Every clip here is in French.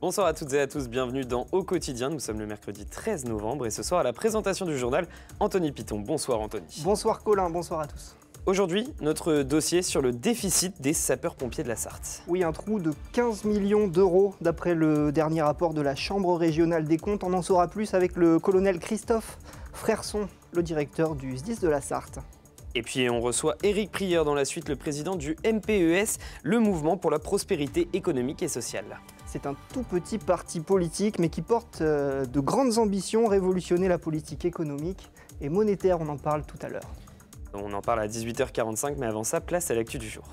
Bonsoir à toutes et à tous, bienvenue dans Au quotidien. Nous sommes le mercredi 13 novembre et ce soir à la présentation du journal, Anthony Piton. Bonsoir Anthony. Bonsoir Colin, bonsoir à tous. Aujourd'hui, notre dossier sur le déficit des sapeurs-pompiers de la Sarthe. Oui, un trou de 15 millions d'euros d'après le dernier rapport de la Chambre régionale des comptes. On en saura plus avec le colonel Christophe Frerson, le directeur du SDIS de la Sarthe. Et puis on reçoit Éric Prieur dans la suite, le président du MPES, le mouvement pour la prospérité économique et sociale. C'est un tout petit parti politique, mais qui porte euh, de grandes ambitions, révolutionner la politique économique et monétaire, on en parle tout à l'heure. On en parle à 18h45, mais avant ça, place à l'actu du jour.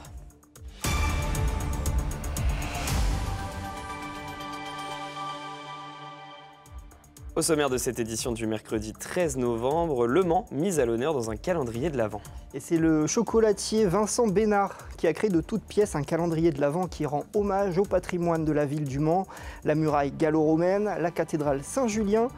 Au sommaire de cette édition du mercredi 13 novembre, Le Mans mise à l'honneur dans un calendrier de l'Avent. Et c'est le chocolatier Vincent Bénard qui a créé de toutes pièces un calendrier de l'Avent qui rend hommage au patrimoine de la ville du Mans, la muraille gallo-romaine, la cathédrale Saint-Julien.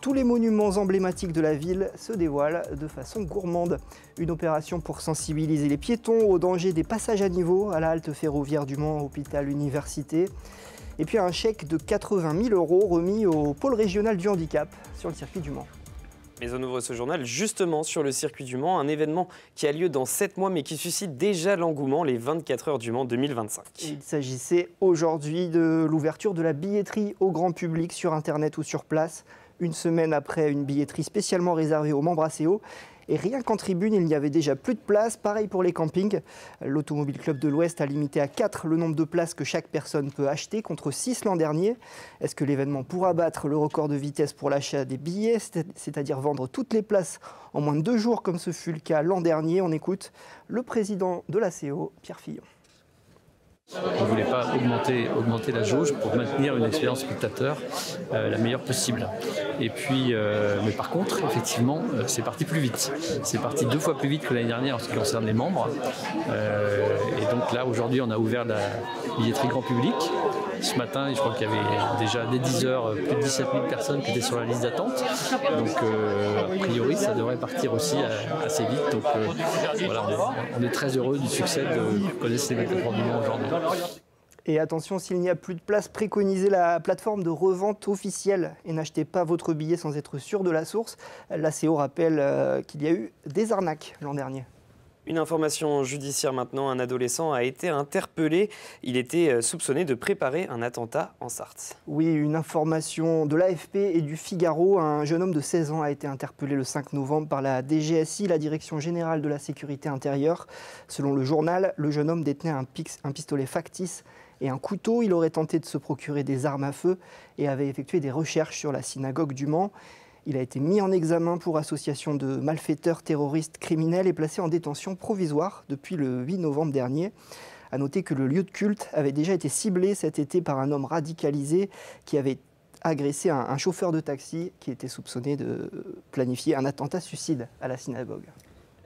Tous les monuments emblématiques de la ville se dévoilent de façon gourmande. Une opération pour sensibiliser les piétons au danger des passages à niveau à la halte ferroviaire du Mans, hôpital, université. Et puis un chèque de 80 000 euros remis au pôle régional du handicap sur le circuit du Mans. Mais on ouvre ce journal justement sur le circuit du Mans, un événement qui a lieu dans 7 mois mais qui suscite déjà l'engouement, les 24 heures du Mans 2025. Il s'agissait aujourd'hui de l'ouverture de la billetterie au grand public sur Internet ou sur place, une semaine après une billetterie spécialement réservée aux membres ACO. Et rien qu'en tribune, il n'y avait déjà plus de place. Pareil pour les campings. L'Automobile Club de l'Ouest a limité à 4 le nombre de places que chaque personne peut acheter contre 6 l'an dernier. Est-ce que l'événement pourra battre le record de vitesse pour l'achat des billets, c'est-à-dire vendre toutes les places en moins de deux jours comme ce fut le cas l'an dernier? On écoute le président de l'ACO, Pierre Fillon. On ne voulait pas augmenter, la jauge pour maintenir une expérience spectateur euh, la meilleure possible. Et puis, euh, mais par contre, effectivement, euh, c'est parti plus vite. C'est parti deux fois plus vite que l'année dernière en ce qui concerne les membres. et donc là, aujourd'hui, on a ouvert la billetterie grand public. Ce matin, je crois qu'il y avait déjà dès 10 heures plus de 17 000 personnes qui étaient sur la liste d'attente. Donc, a priori, ça devrait partir aussi assez vite. Donc, voilà, on est, très heureux du succès de connaître les plateformes du aujourd'hui. Et attention, s'il n'y a plus de place, préconisez la plateforme de revente officielle et n'achetez pas votre billet sans être sûr de la source. L'ACO rappelle euh, qu'il y a eu des arnaques l'an dernier. Une information judiciaire maintenant, un adolescent a été interpellé. Il était euh, soupçonné de préparer un attentat en Sarthe. Oui, une information de l'AFP et du Figaro. Un jeune homme de 16 ans a été interpellé le 5 novembre par la DGSI, la Direction générale de la sécurité intérieure. Selon le journal, le jeune homme détenait un, un pistolet factice et un couteau. Il aurait tenté de se procurer des armes à feu et avait effectué des recherches sur la synagogue du Mans. Il a été mis en examen pour association de malfaiteurs terroristes criminels et placé en détention provisoire depuis le 8 novembre dernier. A noter que le lieu de culte avait déjà été ciblé cet été par un homme radicalisé qui avait agressé un, un chauffeur de taxi qui était soupçonné de planifier un attentat suicide à la synagogue.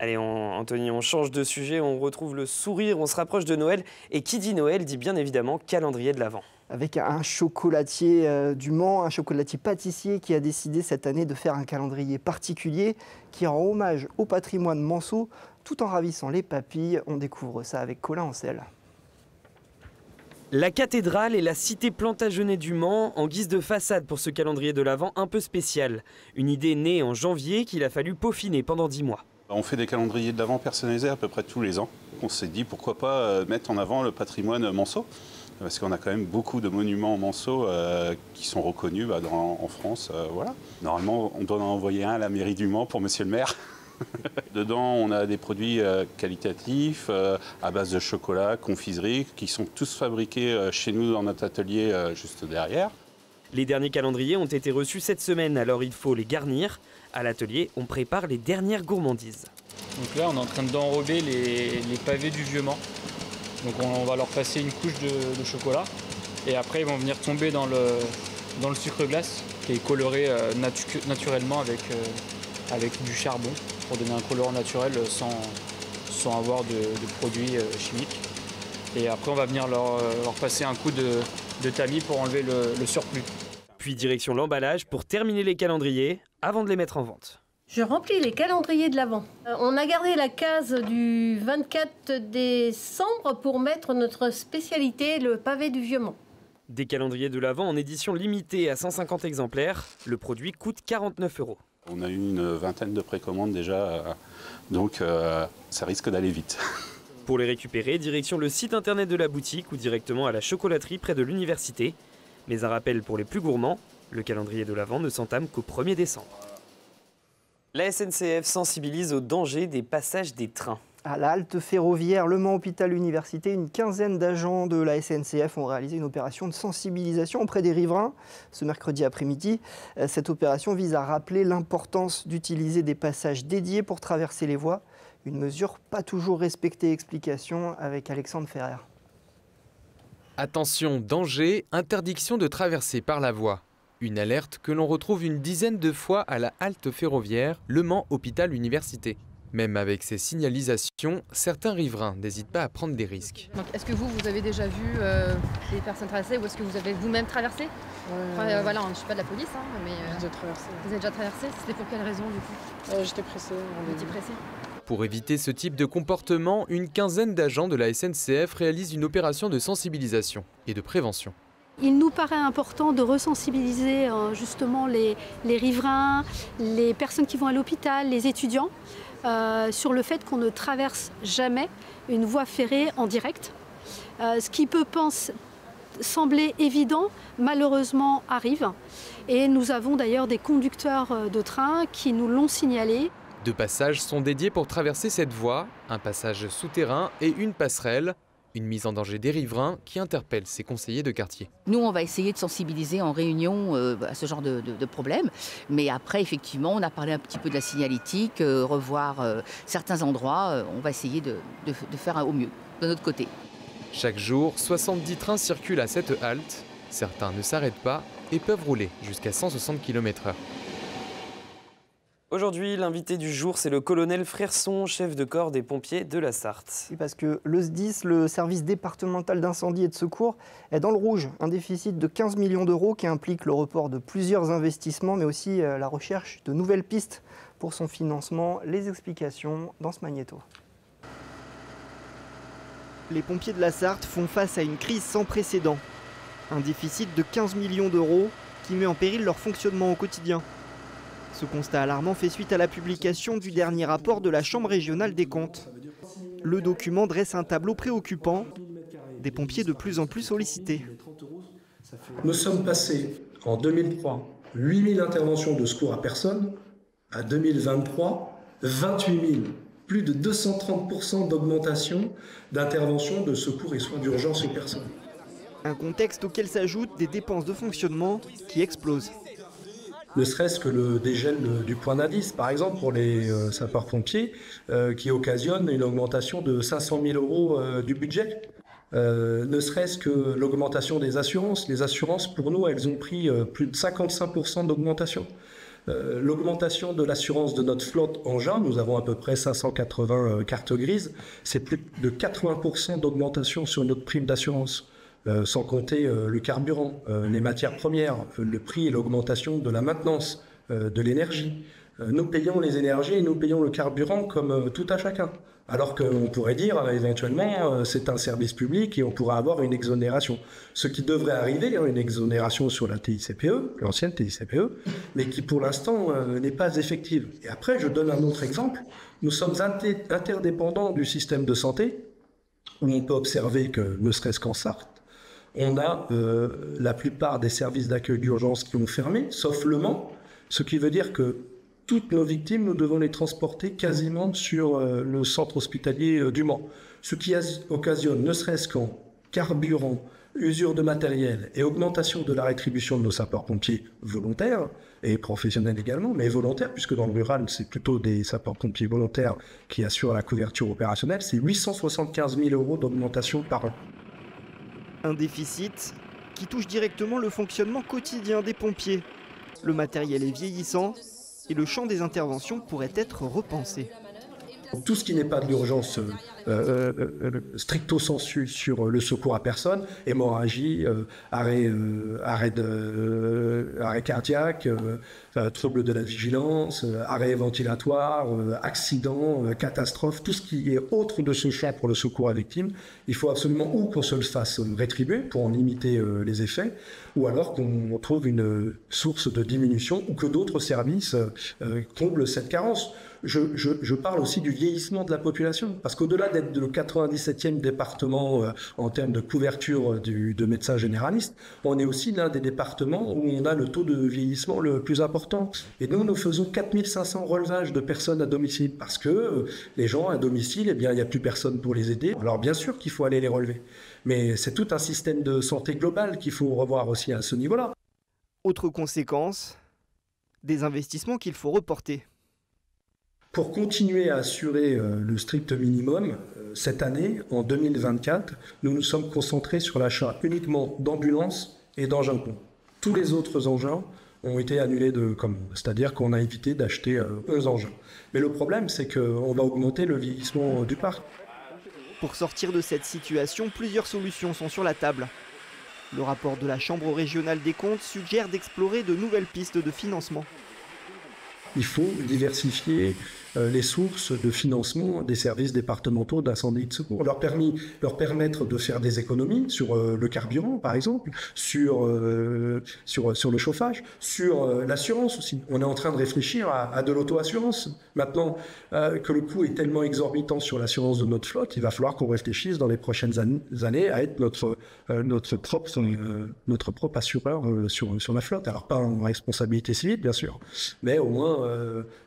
Allez, Anthony, on change de sujet, on retrouve le sourire, on se rapproche de Noël. Et qui dit Noël dit bien évidemment calendrier de l'Avent. Avec un chocolatier euh, du Mans, un chocolatier pâtissier qui a décidé cette année de faire un calendrier particulier qui rend hommage au patrimoine manceau tout en ravissant les papilles. On découvre ça avec Colin Ancel. La cathédrale et la cité Plantagenet du Mans en guise de façade pour ce calendrier de l'Avent un peu spécial. Une idée née en janvier qu'il a fallu peaufiner pendant dix mois. On fait des calendriers de l'Avent personnalisés à peu près tous les ans. On s'est dit pourquoi pas euh, mettre en avant le patrimoine manceau parce qu'on a quand même beaucoup de monuments manceaux euh, qui sont reconnus bah, en France. Euh, voilà. Normalement, on doit en envoyer un à la mairie du Mans pour monsieur le maire. Dedans, on a des produits qualitatifs à base de chocolat, confiserie, qui sont tous fabriqués chez nous dans notre atelier juste derrière. Les derniers calendriers ont été reçus cette semaine, alors il faut les garnir. À l'atelier, on prépare les dernières gourmandises. Donc là, on est en train d'enrober les, pavés du vieux Mans. Donc on, va leur passer une couche de, chocolat. Et après, ils vont venir tomber dans le, dans le sucre glace, qui est coloré euh, naturellement avec, euh, avec du charbon, pour donner un colorant naturel sans, sans avoir de, produits euh, chimiques. Et après, on va venir leur, passer un coup de tamis pour enlever le surplus. Puis direction l'emballage pour terminer les calendriers avant de les mettre en vente. Je remplis les calendriers de l'Avent. Euh, on a gardé la case du 24 décembre pour mettre notre spécialité, le pavé du Vieux-Mont. Des calendriers de l'Avent en édition limitée à 150 exemplaires. Le produit coûte 49 euros. On a eu une vingtaine de précommandes déjà, euh, donc euh, ça risque d'aller vite. Pour les récupérer, direction le site internet de la boutique ou directement à la chocolaterie près de l'université. Mais un rappel pour les plus gourmands, le calendrier de l'Avent ne s'entame qu'au 1er décembre. La SNCF sensibilise au danger des passages des trains. À la halte ferroviaire Le Mans Hôpital Université, une quinzaine d'agents de la SNCF ont réalisé une opération de sensibilisation auprès des riverains ce mercredi après-midi. Euh, Cette opération vise à rappeler l'importance d'utiliser des passages dédiés pour traverser les voies. Une mesure pas toujours respectée. Explication avec Alexandre Ferrer. Attention, danger, interdiction de traverser par la voie. Une alerte que l'on retrouve une dizaine de fois à la halte ferroviaire Le Mans Hôpital Université. Même avec ces signalisations, certains riverains n'hésitent pas à prendre des risques. Est-ce que vous, vous avez déjà vu euh, des personnes traverser ou est-ce que vous avez vous-même traversé? Enfin, euh, Voilà, je ne suis pas de la police, hein, mais euh, traversé. vous avez déjà traversé C'était pour quelle raison du coup? Euh, J'étais pressée. on Vous est- étiez pressé? Pour éviter ce type de comportement, une quinzaine d'agents de la SNCF réalisent une opération de sensibilisation et de prévention. Il nous paraît important de resensibiliser euh, justement les, riverains, les personnes qui vont à l'hôpital, les étudiants, euh, sur le fait qu'on ne traverse jamais une voie ferrée en direct. Euh, ce qui peut pense- sembler évident, malheureusement arrive. Et nous avons d'ailleurs des conducteurs euh, de train qui nous l'ont signalé. Deux passages sont dédiés pour traverser cette voie, un passage souterrain et une passerelle. Une mise en danger des riverains qui interpelle ses conseillers de quartier. Nous, on va essayer de sensibiliser en réunion euh, à ce genre de, de, de problème. Mais après, effectivement, on a parlé un petit peu de la signalétique, euh, revoir euh, certains endroits. On va essayer de, de, de faire au mieux de notre côté. Chaque jour, 70 trains circulent à cette halte. Certains ne s'arrêtent pas et peuvent rouler jusqu'à 160 km/h. Aujourd'hui, l'invité du jour, c'est le colonel Frerson, chef de corps des pompiers de la Sarthe. Oui, parce que le SDIS, le service départemental d'incendie et de secours, est dans le rouge. Un déficit de 15 millions d'euros qui implique le report de plusieurs investissements, mais aussi euh, la recherche de nouvelles pistes pour son financement. Les explications dans ce magnéto. Les pompiers de la Sarthe font face à une crise sans précédent. Un déficit de 15 millions d'euros qui met en péril leur fonctionnement au quotidien. Ce constat alarmant fait suite à la publication du dernier rapport de la Chambre régionale des comptes. Le document dresse un tableau préoccupant, des pompiers de plus en plus sollicités. Nous sommes passés en 2003, 8000 interventions de secours à personne, à 2023, 28 000. Plus de 230% d'augmentation d'interventions de secours et soins d'urgence aux personnes. Un contexte auquel s'ajoutent des dépenses de fonctionnement qui explosent. Ne serait-ce que le dégel du point d'indice, par exemple, pour les euh, sapeurs-pompiers, euh, qui occasionne une augmentation de 500 000 euros euh, du budget. Euh, ne serait-ce que l'augmentation des assurances. Les assurances, pour nous, elles ont pris euh, plus de 55% d'augmentation. Euh, L'augmentation de l'assurance de notre flotte engin, nous avons à peu près 580 euh, cartes grises, c'est plus de 80% d'augmentation sur notre prime d'assurance. Euh, sans compter euh, le carburant, euh, les matières premières, le prix et l'augmentation de la maintenance, de l'énergie. Nous payons les énergies et nous payons le carburant comme tout à chacun. Alors qu'on pourrait dire éventuellement c'est un service public et on pourra avoir une exonération. Ce qui devrait arriver, hein, une exonération sur la TICPE, l'ancienne TICPE, mais qui pour l'instant n'est pas effective. Et après, je donne un autre exemple. Nous sommes inter- interdépendants du système de santé, où on peut observer que, ne serait-ce qu'en Sarthe, on a euh, la plupart des services d'accueil d'urgence qui ont fermé, sauf Le Mans, ce qui veut dire que toutes nos victimes, nous devons les transporter quasiment sur euh, le centre hospitalier euh, du Mans. Ce qui as- occasionne, ne serait-ce qu'en carburant, usure de matériel et augmentation de la rétribution de nos sapeurs-pompiers volontaires et professionnels également, mais volontaires, puisque dans le rural, c'est plutôt des sapeurs-pompiers volontaires qui assurent la couverture opérationnelle, c'est 875 000 euros d'augmentation par an. Un déficit qui touche directement le fonctionnement quotidien des pompiers. Le matériel est vieillissant et le champ des interventions pourrait être repensé. Tout ce qui n'est pas de l'urgence euh, stricto sensu sur le secours à personne, hémorragie, arrêt, arrêt, arrêt cardiaque, trouble de la vigilance, arrêt ventilatoire, accident, catastrophe, tout ce qui est autre de ce choix pour le secours à victime, il faut absolument ou qu'on se le fasse rétribuer pour en limiter les effets, ou alors qu'on trouve une source de diminution ou que d'autres services comblent cette carence. Je, parle aussi du vieillissement de la population, parce qu'au-delà d'être le 97e département euh, en termes de couverture euh, de médecins généralistes, on est aussi l'un des départements où on a le taux de vieillissement le plus important. Et nous, nous faisons 4500 relevages de personnes à domicile, parce que euh, les gens à domicile, eh bien, il n'y a plus personne pour les aider. Alors bien sûr qu'il faut aller les relever, mais c'est tout un système de santé global qu'il faut revoir aussi à ce niveau-là. Autre conséquence, des investissements qu'il faut reporter. Pour continuer à assurer euh, le strict minimum, euh, cette année, en 2024, nous nous sommes concentrés sur l'achat uniquement d'ambulances et d'engins de Tous les autres engins ont été annulés de commande, c'est-à-dire qu'on a évité d'acheter 11 euh, engins. Mais le problème, c'est qu'on va augmenter le vieillissement du parc. Pour sortir de cette situation, plusieurs solutions sont sur la table. Le rapport de la Chambre régionale des comptes suggère d'explorer de nouvelles pistes de financement. Il faut diversifier les sources de financement des services départementaux d'incendie et de secours. Leur, permis, leur permettre de faire des économies sur euh, le carburant, par exemple, sur, euh, sur, sur le chauffage, sur l'assurance aussi. On est en train de réfléchir à, de l'auto-assurance. Maintenant que le coût est tellement exorbitant sur l'assurance de notre flotte, il va falloir qu'on réfléchisse dans les prochaines années à être notre, notre, propre, notre propre assureur sur, sur la flotte. Alors pas en responsabilité civile, bien sûr, mais au moins,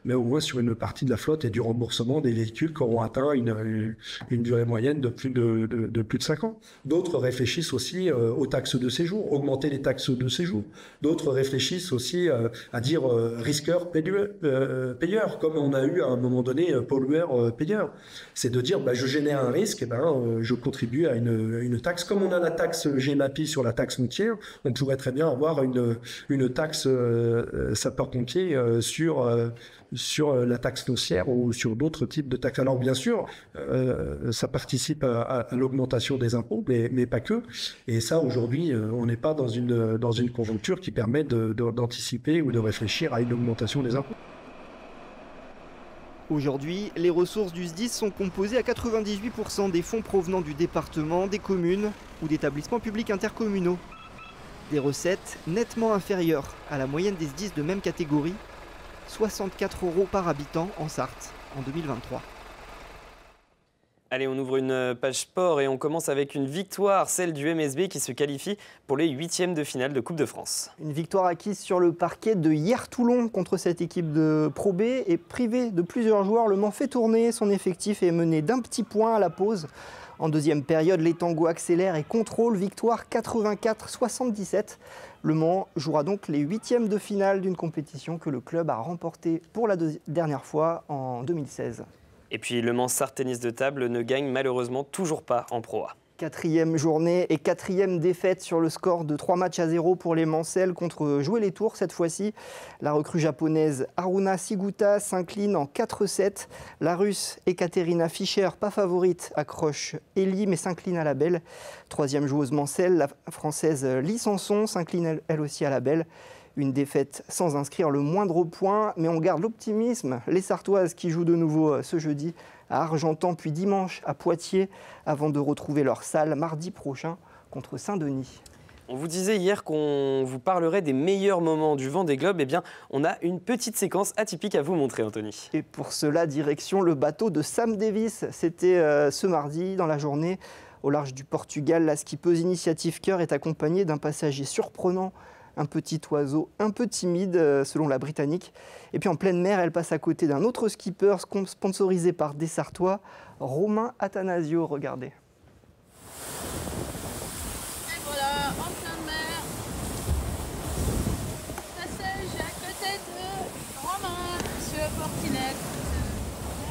mais au moins sur une partie de la flotte et du remboursement des véhicules qui auront atteint une, une durée moyenne de plus de, de, plus de 5 ans. D'autres réfléchissent aussi euh, aux taxes de séjour, augmenter les taxes de séjour. D'autres réfléchissent aussi euh, à dire euh, risqueur payeur, comme on a eu à un moment donné pollueur payeur. C'est de dire bah, je génère un risque, ben, je contribue à une, une, taxe. Comme on a la taxe GMAPI sur la taxe routière, on pourrait très bien avoir une, une taxe sapeur-pompier sur sur euh, la taxe foncière ou sur d'autres types de taxes. Alors bien sûr, euh, ça participe à, l'augmentation des impôts, mais, pas que. Et ça, aujourd'hui, euh, on n'est pas dans une, dans une conjoncture qui permet d'anticiper ou de réfléchir à une augmentation des impôts. Aujourd'hui, les ressources du SDIS sont composées à 98% des fonds provenant du département, des communes ou d'établissements publics intercommunaux. Des recettes nettement inférieures à la moyenne des SDIS de même catégorie 64 euros par habitant en Sarthe en 2023. Allez, on ouvre une page sport et on commence avec une victoire, celle du MSB qui se qualifie pour les huitièmes de finale de Coupe de France. Une victoire acquise sur le parquet de Hier-Toulon contre cette équipe de Pro B et privé de plusieurs joueurs. Le Mans fait tourner son effectif et est mené d'un petit point à la pause. En deuxième période, les tangos accélèrent et contrôlent. Victoire 84-77. Le Mans jouera donc les huitièmes de finale d'une compétition que le club a remportée pour la dernière fois en 2016. Et puis le Mans Sartenis de table ne gagne malheureusement toujours pas en Pro A. Quatrième journée et quatrième défaite sur le score de 3 matchs à 0 pour les Mancelles contre Jouer les Tours cette fois-ci. La recrue japonaise Aruna Siguta s'incline en 4-7. La russe Ekaterina Fischer, pas favorite, accroche Ellie mais s'incline à la belle. Troisième joueuse Mancelle, la française Lee Sanson s'incline elle aussi à la belle. Une défaite sans inscrire le moindre point, mais on garde l'optimisme. Les Sartoises qui jouent de nouveau ce jeudi à Argentan, puis dimanche à Poitiers, avant de retrouver leur salle mardi prochain contre Saint-Denis. On vous disait hier qu'on vous parlerait des meilleurs moments du vent des globes. Eh bien, on a une petite séquence atypique à vous montrer, Anthony. Et pour cela, direction le bateau de Sam Davis. C'était euh, ce mardi dans la journée au large du Portugal. La skippeuse Initiative Cœur est accompagnée d'un passager surprenant un petit oiseau un peu timide euh, selon la Britannique. Et puis en pleine mer, elle passe à côté d'un autre skipper sponsorisé par des Sartois, Romain Athanasio. Regardez. Et voilà, en pleine mer. Passage à côté de Romain sur Portinette.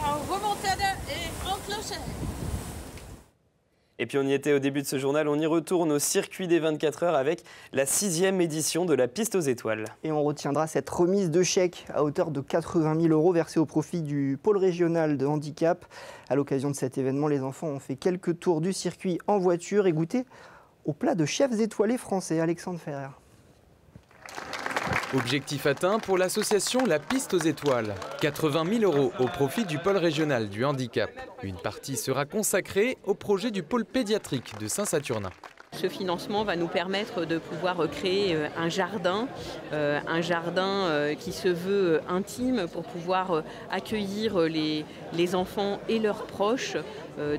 En remontade et en. Et puis on y était au début de ce journal, on y retourne au circuit des 24 heures avec la sixième édition de la piste aux étoiles. Et on retiendra cette remise de chèques à hauteur de 80 000 euros versés au profit du pôle régional de handicap. À l'occasion de cet événement, les enfants ont fait quelques tours du circuit en voiture et goûté au plat de chefs étoilés français. Alexandre Ferrer. Objectif atteint pour l'association La Piste aux Étoiles. 80 000 euros au profit du pôle régional du handicap. Une partie sera consacrée au projet du pôle pédiatrique de Saint-Saturnin. Ce financement va nous permettre de pouvoir créer euh, un jardin, euh, un jardin euh, qui se veut intime pour pouvoir accueillir les, les enfants et leurs proches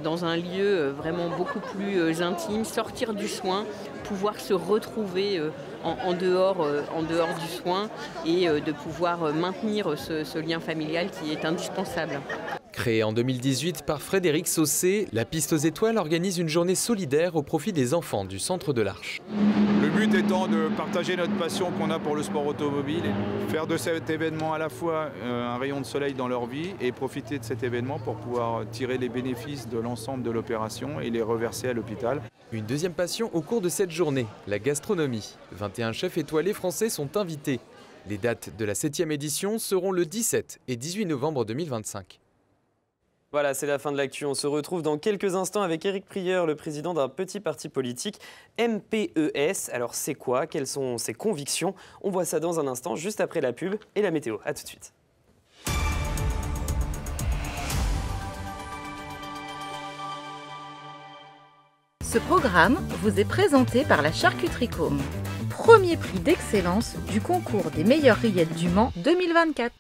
dans un lieu vraiment beaucoup plus intime, sortir du soin, pouvoir se retrouver en, dehors, en dehors du soin et de pouvoir maintenir ce lien familial qui est indispensable. Créée en 2018 par Frédéric Saucé, la Piste aux Étoiles organise une journée solidaire au profit des enfants du centre de l'Arche. Le but étant de partager notre passion qu'on a pour le sport automobile faire de cet événement à la fois euh, un rayon de soleil dans leur vie et profiter de cet événement pour pouvoir tirer les bénéfices de l'ensemble de l'opération et les reverser à l'hôpital. Une deuxième passion au cours de cette journée, la gastronomie. 21 chefs étoilés français sont invités. Les dates de la 7e édition seront le 17 et 18 novembre 2025. Voilà, c'est la fin de l'actu. On se retrouve dans quelques instants avec Éric Prieur, le président d'un petit parti politique, MPES. Alors c'est quoi? Quelles sont ses convictions? On voit ça dans un instant, juste après la pub et la météo. A tout de suite. Ce programme vous est présenté par la Charcuterie Com, premier prix d'excellence du concours des meilleures rillettes du Mans 2024.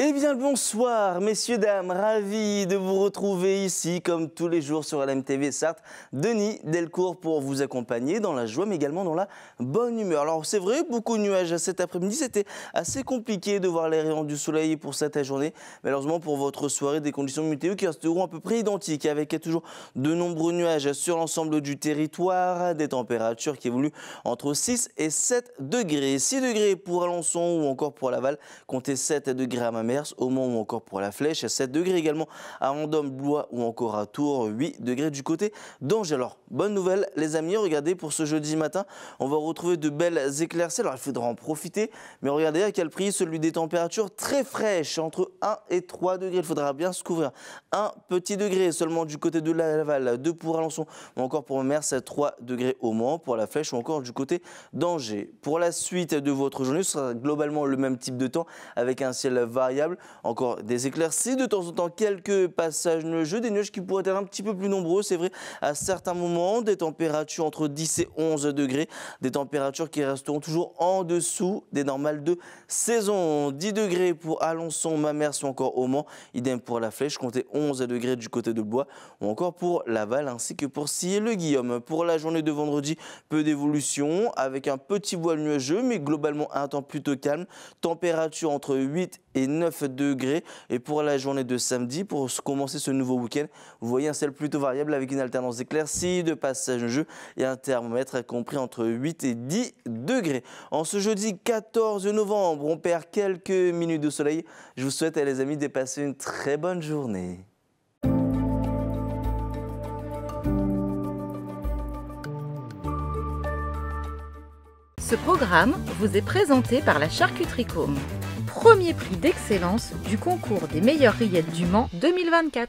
Eh bien bonsoir messieurs, dames, ravi de vous retrouver ici comme tous les jours sur LMTV Sarthe. Denis Delcourt pour vous accompagner dans la joie mais également dans la bonne humeur. Alors c'est vrai, beaucoup de nuages cet après-midi, c'était assez compliqué de voir les rayons du soleil pour cette journée. Malheureusement pour votre soirée, des conditions météo qui resteront à peu près identiques avec toujours de nombreux nuages sur l'ensemble du territoire, des températures qui évoluent entre 6 et 7 degrés. 6 degrés pour Alençon ou encore pour Laval, comptez 7 degrés à au Mans ou encore pour la Flèche, 7 degrés également à Vendôme, Blois ou encore à Tours, 8 degrés du côté d'Angers. Alors, bonne nouvelle les amis, regardez pour ce jeudi matin, on va retrouver de belles éclaircies, alors il faudra en profiter, mais regardez à quel prix celui des températures très fraîches, entre 1 et 3 degrés, il faudra bien se couvrir. Un petit degré seulement du côté de Laval, 2 pour Alençon ou encore pour Mer, 3 degrés au Mans, pour la Flèche ou encore du côté d'Angers. Pour la suite de votre journée, ce sera globalement le même type de temps avec un ciel variable encore des éclaircies, de temps en temps quelques passages nuageux, des nuages qui pourraient être un petit peu plus nombreux, c'est vrai, à certains moments, des températures entre 10 et 11 degrés, des températures qui resteront toujours en dessous des normales de saison. 10 degrés pour Alençon, Mamers ou encore au Mans, idem pour la Flèche, comptez 11 degrés du côté de Bois ou encore pour Laval ainsi que pour Sillé le Guillaume. Pour la journée de vendredi, peu d'évolution avec un petit voile nuageux mais globalement un temps plutôt calme, température entre 8 et 9 degrés. Et pour la journée de samedi, pour commencer ce nouveau week-end, vous voyez un ciel plutôt variable avec une alternance d'éclaircies, de passages de jeu et un thermomètre compris entre 8 et 10 degrés. En ce jeudi 14 novembre, on perd quelques minutes de soleil. Je vous souhaite, les amis, de passer une très bonne journée. Ce programme vous est présenté par la Charcuterie Com premier prix d'excellence du concours des meilleures rillettes du Mans 2024.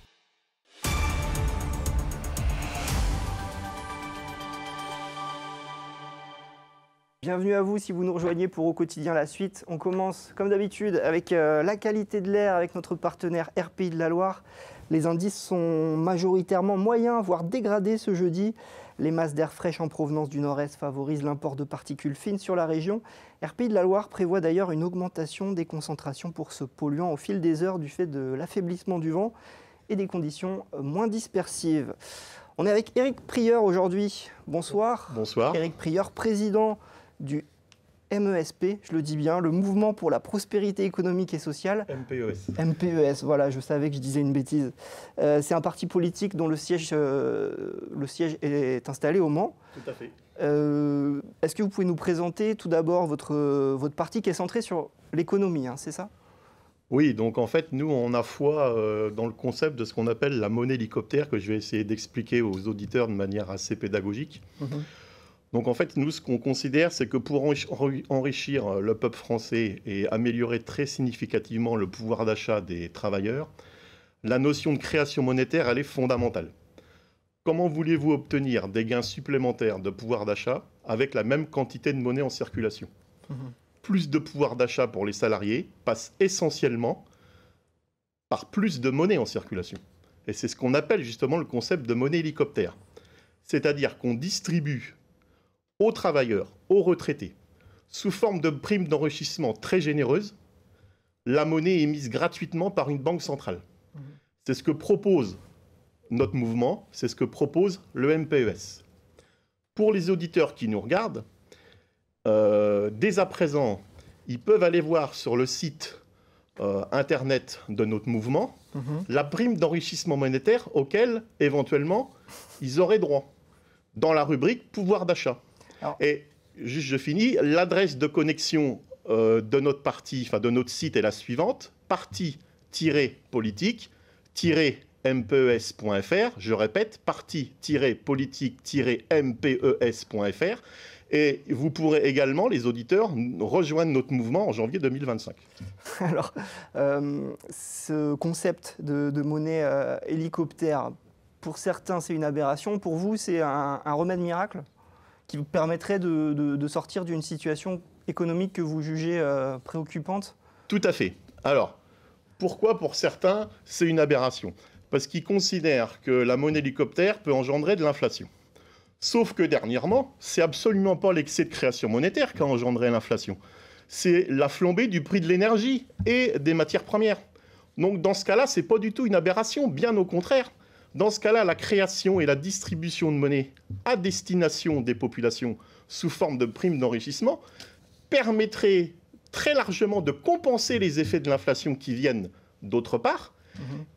Bienvenue à vous si vous nous rejoignez pour au quotidien la suite. On commence comme d'habitude avec euh, la qualité de l'air avec notre partenaire RPI de la Loire. Les indices sont majoritairement moyens, voire dégradés ce jeudi. Les masses d'air fraîche en provenance du nord-est favorisent l'import de particules fines sur la région. RPI de la Loire prévoit d'ailleurs une augmentation des concentrations pour ce polluant au fil des heures du fait de l'affaiblissement du vent et des conditions moins dispersives. On est avec Éric Prieur aujourd'hui. Bonsoir. Bonsoir. Éric Prieur, président du MESP, je le dis bien, le Mouvement pour la prospérité économique et sociale. MPES. MPES, voilà, je savais que je disais une bêtise. Euh, c'est un parti politique dont le siège, euh, le siège est installé au Mans. Tout à fait. Euh, Est-ce que vous pouvez nous présenter tout d'abord votre, votre parti qui est centré sur l'économie, hein, c'est ça? Oui, donc en fait, nous, on a foi euh, dans le concept de ce qu'on appelle la monnaie hélicoptère, que je vais essayer d'expliquer aux auditeurs de manière assez pédagogique. Mhm. Donc en fait, nous, ce qu'on considère, c'est que pour enri- enrichir euh, le peuple français et améliorer très significativement le pouvoir d'achat des travailleurs, la notion de création monétaire, elle est fondamentale. Comment voulez-vous obtenir des gains supplémentaires de pouvoir d'achat avec la même quantité de monnaie en circulation? Plus de pouvoir d'achat pour les salariés passe essentiellement par plus de monnaie en circulation. Et c'est ce qu'on appelle justement le concept de monnaie hélicoptère. C'est-à-dire qu'on distribue aux travailleurs, aux retraités, sous forme de primes d'enrichissement très généreuses, la monnaie émise gratuitement par une banque centrale. C'est ce que propose notre mouvement, c'est ce que propose le MPES. Pour les auditeurs qui nous regardent, euh, dès à présent, ils peuvent aller voir sur le site euh, internet de notre mouvement la prime d'enrichissement monétaire auquel, éventuellement, ils auraient droit dans la rubrique pouvoir d'achat. Et juste, je finis, l'adresse de connexion euh, de notre parti, enfin de notre site est la suivante parti-politique-mpes.fr. Je répète, parti-politique-mpes.fr. Et vous pourrez également, les auditeurs, rejoindre notre mouvement en janvier 2025. Alors, euh, ce concept de, de monnaie euh, hélicoptère, pour certains, c'est une aberration. Pour vous, c'est un, un remède miracle? Qui vous permettrait de, sortir d'une situation économique que vous jugez euh, préoccupante? Tout à fait. Alors, pourquoi pour certains c'est une aberration? Parce qu'ils considèrent que la monnaie hélicoptère peut engendrer de l'inflation. Sauf que dernièrement, c'est absolument pas l'excès de création monétaire qui a engendré l'inflation. C'est la flambée du prix de l'énergie et des matières premières. Donc dans ce cas-là, c'est pas du tout une aberration, bien au contraire. Dans ce cas-là, la création et la distribution de monnaie à destination des populations sous forme de primes d'enrichissement permettrait très largement de compenser les effets de l'inflation qui viennent d'autre part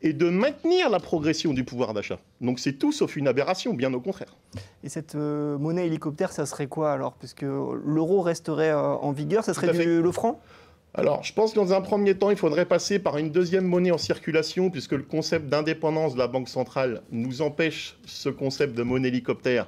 et de maintenir la progression du pouvoir d'achat. Donc c'est tout sauf une aberration, bien au contraire. Et cette euh, monnaie hélicoptère, ça serait quoi alors? Puisque l'euro resterait euh, en vigueur, ça serait du- le franc? Alors, je pense que dans un premier temps, il faudrait passer par une deuxième monnaie en circulation, puisque le concept d'indépendance de la Banque centrale nous empêche ce concept de monnaie hélicoptère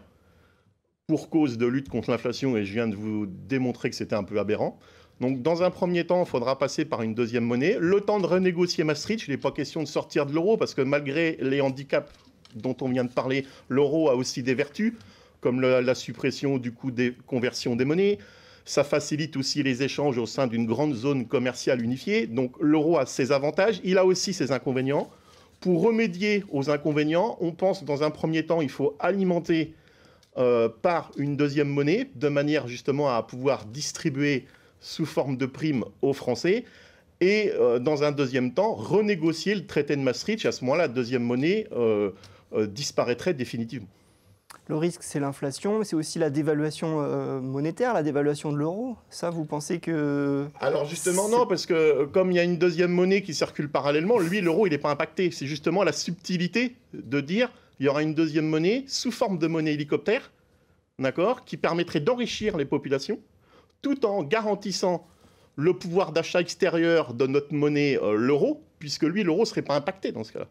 pour cause de lutte contre l'inflation, et je viens de vous démontrer que c'était un peu aberrant. Donc, dans un premier temps, il faudra passer par une deuxième monnaie. Le temps de renégocier Maastricht, il n'est pas question de sortir de l'euro, parce que malgré les handicaps dont on vient de parler, l'euro a aussi des vertus, comme la suppression du coût des conversions des monnaies. Ça facilite aussi les échanges au sein d'une grande zone commerciale unifiée. Donc l'euro a ses avantages, il a aussi ses inconvénients. Pour remédier aux inconvénients, on pense dans un premier temps, il faut alimenter euh, par une deuxième monnaie, de manière justement à pouvoir distribuer sous forme de primes aux Français. Et euh, dans un deuxième temps, renégocier le traité de Maastricht. À ce moment-là, la deuxième monnaie euh, disparaîtrait définitivement. Le risque, c'est l'inflation, mais c'est aussi la dévaluation euh, monétaire, la dévaluation de l'euro. Ça, vous pensez que... Alors justement non, parce que euh, comme il y a une deuxième monnaie qui circule parallèlement, lui, l'euro, il n'est pas impacté. C'est justement la subtilité de dire il y aura une deuxième monnaie sous forme de monnaie hélicoptère, d'accord, qui permettrait d'enrichir les populations, tout en garantissant le pouvoir d'achat extérieur de notre monnaie, euh, l'euro, puisque lui, l'euro ne serait pas impacté dans ce cas-là.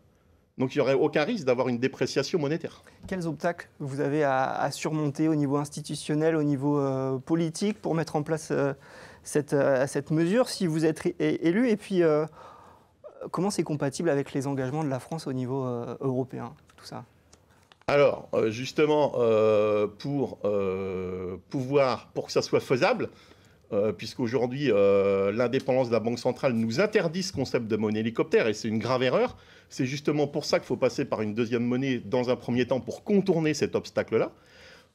Donc il n'y aurait aucun risque d'avoir une dépréciation monétaire. Quels obstacles vous avez à, à surmonter au niveau institutionnel, au niveau euh, politique pour mettre en place euh, cette, euh, cette mesure si vous êtes élu? Et puis, comment c'est compatible avec les engagements de la France au niveau européen, tout ça? Alors, justement, pour pouvoir, pour que ça soit faisable, euh, puisqu'aujourd'hui, euh, l'indépendance de la Banque centrale nous interdit ce concept de monnaie hélicoptère, et c'est une grave erreur. C'est justement pour ça qu'il faut passer par une deuxième monnaie dans un premier temps pour contourner cet obstacle-là.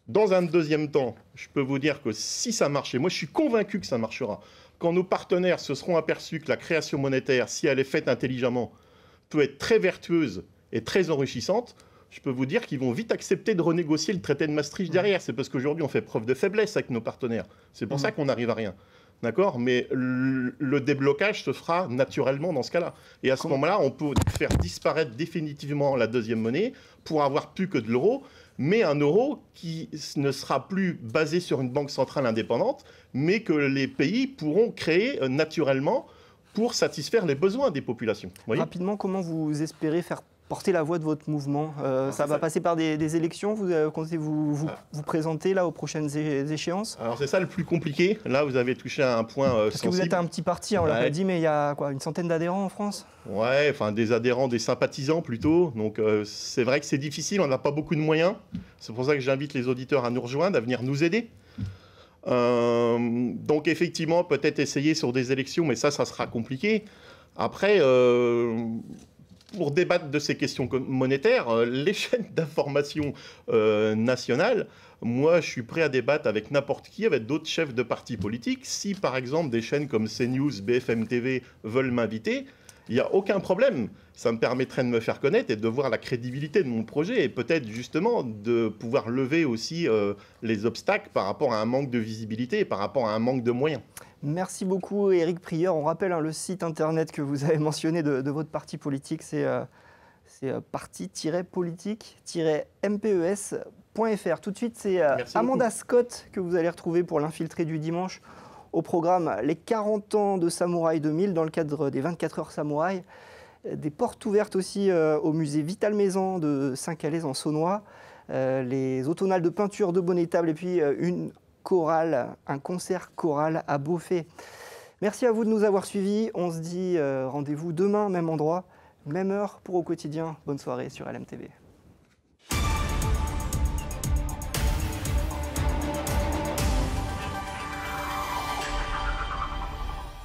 Dans un deuxième temps, je peux vous dire que si ça marche, et moi je suis convaincu que ça marchera, quand nos partenaires se seront aperçus que la création monétaire, si elle est faite intelligemment, peut être très vertueuse et très enrichissante, je peux vous dire qu'ils vont vite accepter de renégocier le traité de Maastricht derrière. C'est parce qu'aujourd'hui, on fait preuve de faiblesse avec nos partenaires. C'est pour ça qu'on n'arrive à rien. D'accord? Mais le, déblocage se fera naturellement dans ce cas-là. Et à ce moment-là, on peut faire disparaître définitivement la deuxième monnaie pour avoir plus que de l'euro, mais un euro qui ne sera plus basé sur une banque centrale indépendante, mais que les pays pourront créer euh, naturellement pour satisfaire les besoins des populations. Voyez? Rapidement, comment vous espérez faire porter la voix de votre mouvement euh, Ça va passer par des, des élections Vous euh, comptez vous, vous, vous présenter là aux prochaines échéances? Alors c'est ça le plus compliqué. Là, vous avez touché à un point euh, Parce que vous êtes un petit parti, on l'a pas dit, mais il y a quoi, une centaine d'adhérents en France? Ouais, enfin des adhérents, des sympathisants plutôt. Donc c'est vrai que c'est difficile, on n'a pas beaucoup de moyens. C'est pour ça que j'invite les auditeurs à nous rejoindre, à venir nous aider. Donc effectivement, peut-être essayer sur des élections, mais ça, ça sera compliqué. Après, euh, pour débattre de ces questions monétaires, euh, les chaînes d'information euh, nationales, moi, je suis prêt à débattre avec n'importe qui, avec d'autres chefs de partis politiques. Si, par exemple, des chaînes comme CNews, BFM TV veulent m'inviter, il n'y a aucun problème. Ça me permettrait de me faire connaître et de voir la crédibilité de mon projet et peut-être justement de pouvoir lever aussi euh, les obstacles par rapport à un manque de visibilité et par rapport à un manque de moyens. Merci beaucoup Éric Prieur. On rappelle hein, le site internet que vous avez mentionné de, de votre parti politique, c'est euh, euh, parti-politique-mpes.fr. Tout de suite, c'est euh, Amanda Scott que vous allez retrouver pour l'infiltré du dimanche. Au programme, les 40 ans de Samouraï 2000 dans le cadre des 24 heures Samouraï. Des portes ouvertes aussi au musée Vital Maison de Saint-Calais en Saunois. Les automnales de peinture de Bonnetable et puis une chorale, un concert choral à Beauvais. Merci à vous de nous avoir suivis. On se dit euh, rendez-vous demain, même endroit, même heure pour au quotidien. Bonne soirée sur LMTV.